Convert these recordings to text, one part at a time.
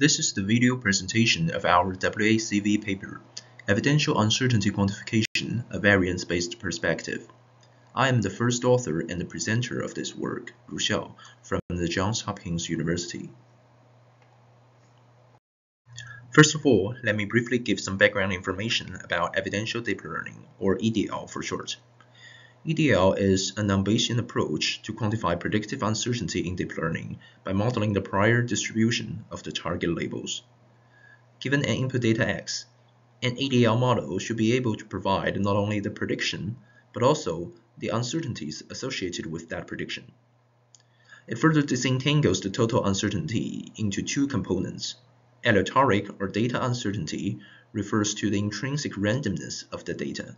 This is the video presentation of our WACV paper, Evidential Uncertainty Quantification, a Variance-Based Perspective. I am the first author and the presenter of this work, Xiao, from the Johns Hopkins University. First of all, let me briefly give some background information about evidential deep learning, or EDL for short. EDL is an non-Bayesian approach to quantify predictive uncertainty in deep learning by modeling the prior distribution of the target labels. Given an input data X, an EDL model should be able to provide not only the prediction, but also the uncertainties associated with that prediction. It further disentangles the total uncertainty into two components. Aleatoric or data uncertainty refers to the intrinsic randomness of the data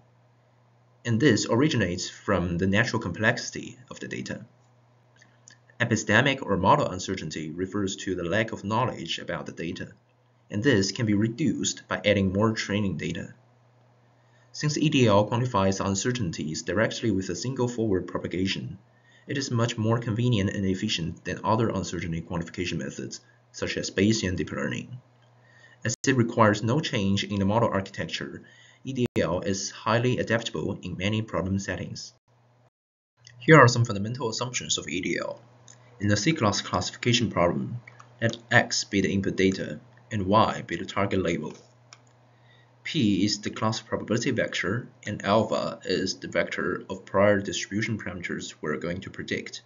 and this originates from the natural complexity of the data. Epistemic or model uncertainty refers to the lack of knowledge about the data, and this can be reduced by adding more training data. Since EDL quantifies uncertainties directly with a single forward propagation, it is much more convenient and efficient than other uncertainty quantification methods, such as Bayesian deep learning. As it requires no change in the model architecture EDL is highly adaptable in many problem settings. Here are some fundamental assumptions of EDL. In the C-class classification problem, let X be the input data and Y be the target label. P is the class probability vector and alpha is the vector of prior distribution parameters we're going to predict.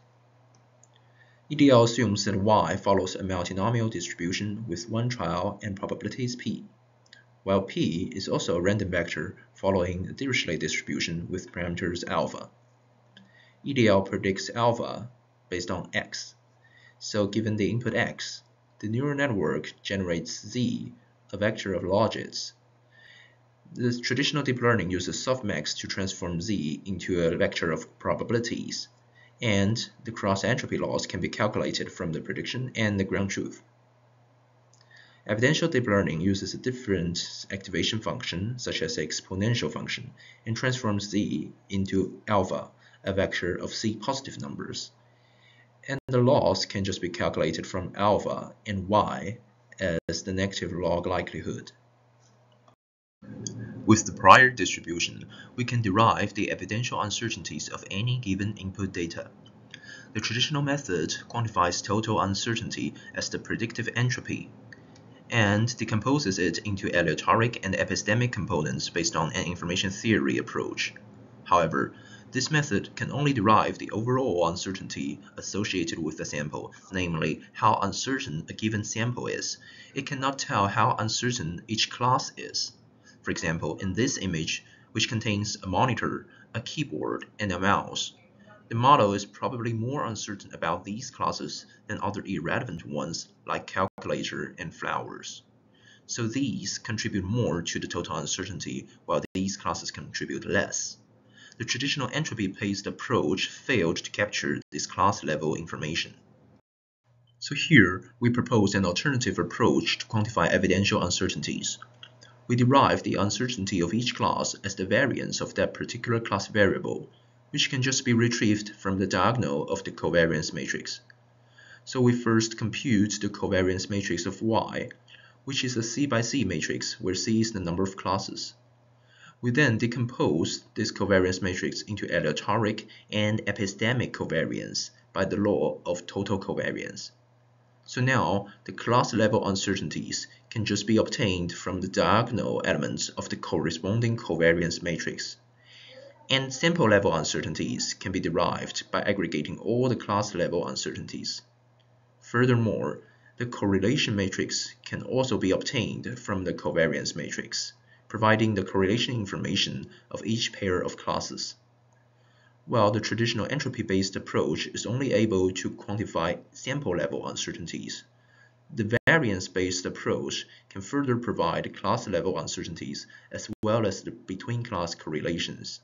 EDL assumes that Y follows a multinomial distribution with one trial and probabilities P while P is also a random vector following a Dirichlet distribution with parameters alpha. EDL predicts alpha based on X. So given the input X, the neural network generates Z, a vector of logits. The traditional deep learning uses softmax to transform Z into a vector of probabilities, and the cross-entropy loss can be calculated from the prediction and the ground truth. Evidential deep learning uses a different activation function, such as the exponential function, and transforms z into alpha, a vector of c positive numbers. And the loss can just be calculated from alpha and y as the negative log likelihood. With the prior distribution, we can derive the evidential uncertainties of any given input data. The traditional method quantifies total uncertainty as the predictive entropy and decomposes it into aleatoric and epistemic components based on an information theory approach. However, this method can only derive the overall uncertainty associated with the sample, namely how uncertain a given sample is. It cannot tell how uncertain each class is. For example, in this image, which contains a monitor, a keyboard, and a mouse, the model is probably more uncertain about these classes than other irrelevant ones like calculator and flowers. So these contribute more to the total uncertainty while these classes contribute less. The traditional entropy-based approach failed to capture this class-level information. So here, we propose an alternative approach to quantify evidential uncertainties. We derive the uncertainty of each class as the variance of that particular class variable which can just be retrieved from the diagonal of the covariance matrix. So we first compute the covariance matrix of Y, which is a C by C matrix where C is the number of classes. We then decompose this covariance matrix into aleatoric and epistemic covariance by the law of total covariance. So now the class level uncertainties can just be obtained from the diagonal elements of the corresponding covariance matrix and sample level uncertainties can be derived by aggregating all the class level uncertainties. Furthermore, the correlation matrix can also be obtained from the covariance matrix, providing the correlation information of each pair of classes. While the traditional entropy-based approach is only able to quantify sample-level uncertainties, the variance-based approach can further provide class-level uncertainties as well as the between-class correlations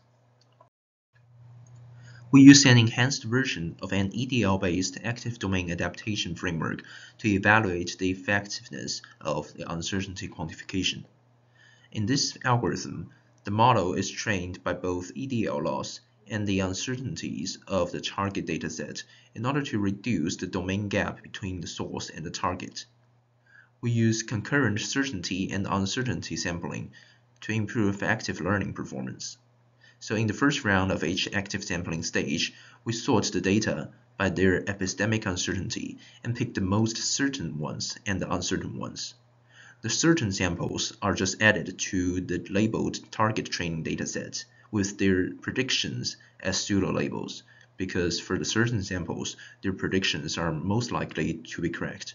we use an enhanced version of an EDL-based active domain adaptation framework to evaluate the effectiveness of the uncertainty quantification. In this algorithm, the model is trained by both EDL loss and the uncertainties of the target dataset in order to reduce the domain gap between the source and the target. we use concurrent certainty and uncertainty sampling to improve active learning performance. So in the first round of each active sampling stage, we sort the data by their epistemic uncertainty and pick the most certain ones and the uncertain ones. The certain samples are just added to the labeled target training dataset with their predictions as pseudo labels, because for the certain samples, their predictions are most likely to be correct.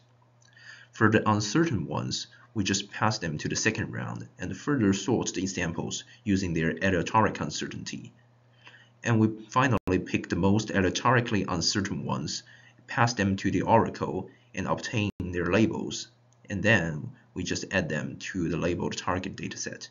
For the uncertain ones, we just pass them to the second round and further sort these samples using their aleatoric uncertainty. And we finally pick the most aleatorically uncertain ones, pass them to the oracle, and obtain their labels. And then we just add them to the labeled target dataset.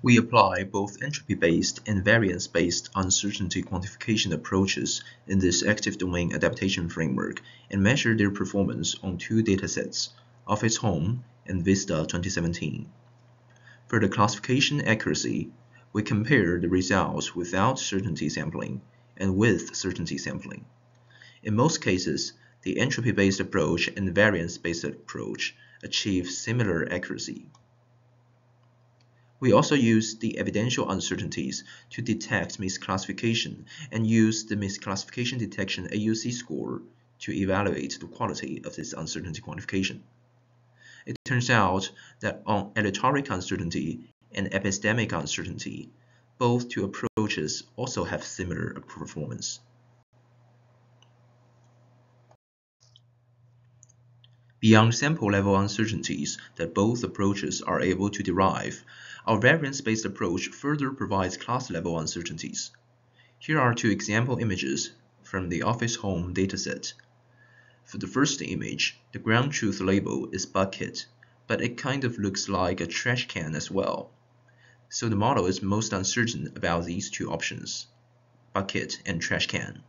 We apply both entropy-based and variance-based uncertainty quantification approaches in this active domain adaptation framework and measure their performance on two datasets, Office Home and VisDA 2017. For the classification accuracy, we compare the results without certainty sampling and with certainty sampling. In most cases, the entropy-based approach and variance-based approach achieve similar accuracy. We also use the evidential uncertainties to detect misclassification and use the misclassification detection AUC score to evaluate the quality of this uncertainty quantification. It turns out that on aleatoric uncertainty and epistemic uncertainty, both two approaches also have similar performance. Beyond sample level uncertainties that both approaches are able to derive, our variance-based approach further provides class-level uncertainties. Here are two example images from the Office Home dataset. For the first image, the ground truth label is bucket, but it kind of looks like a trash can as well. So the model is most uncertain about these two options, bucket and trash can.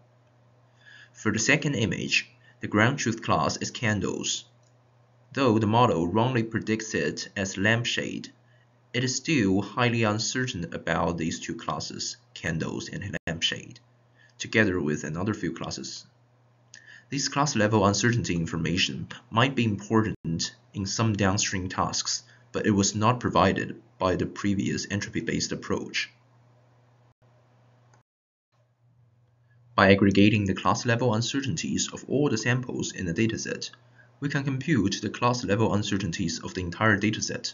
For the second image, the ground truth class is candles. Though the model wrongly predicts it as lampshade, it is still highly uncertain about these two classes, candles and lampshade, together with another few classes. This class-level uncertainty information might be important in some downstream tasks, but it was not provided by the previous entropy-based approach. By aggregating the class-level uncertainties of all the samples in the dataset, we can compute the class-level uncertainties of the entire dataset.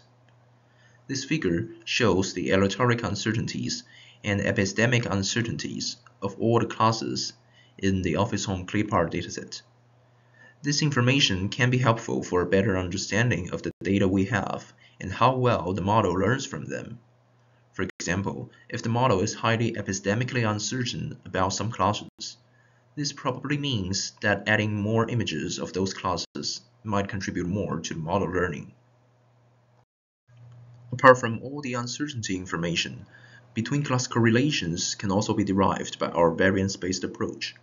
This figure shows the aleatoric uncertainties and epistemic uncertainties of all the classes in the Office Home CLIPART dataset. This information can be helpful for a better understanding of the data we have and how well the model learns from them. For example, if the model is highly epistemically uncertain about some classes, this probably means that adding more images of those classes might contribute more to the model learning. Apart from all the uncertainty information, between-class correlations can also be derived by our variance-based approach.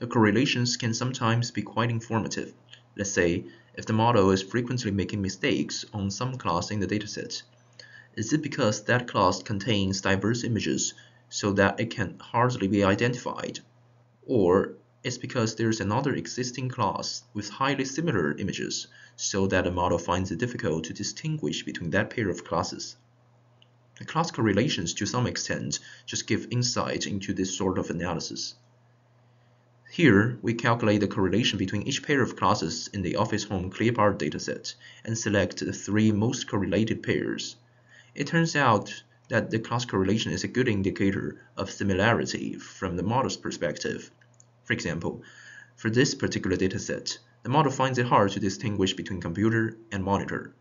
The correlations can sometimes be quite informative. Let's say, if the model is frequently making mistakes on some class in the dataset, is it because that class contains diverse images so that it can hardly be identified? Or it's because there's another existing class with highly similar images so that the model finds it difficult to distinguish between that pair of classes. The class correlations to some extent just give insight into this sort of analysis. Here, we calculate the correlation between each pair of classes in the Office Home CLIPART dataset and select the three most correlated pairs. It turns out that the class correlation is a good indicator of similarity from the model's perspective. For example, for this particular dataset, the model finds it hard to distinguish between computer and monitor,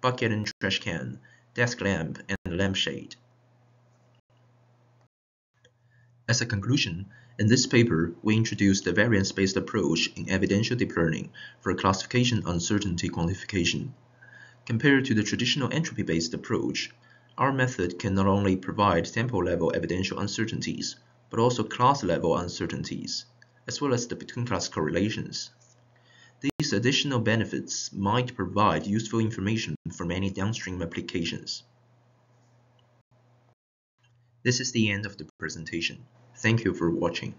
bucket and trash can, desk lamp and lampshade. As a conclusion, in this paper, we introduced the variance-based approach in evidential deep learning for classification uncertainty quantification. Compared to the traditional entropy-based approach, our method can not only provide sample-level evidential uncertainties, but also class-level uncertainties, as well as the between-class correlations. These additional benefits might provide useful information for many downstream applications. This is the end of the presentation. Thank you for watching.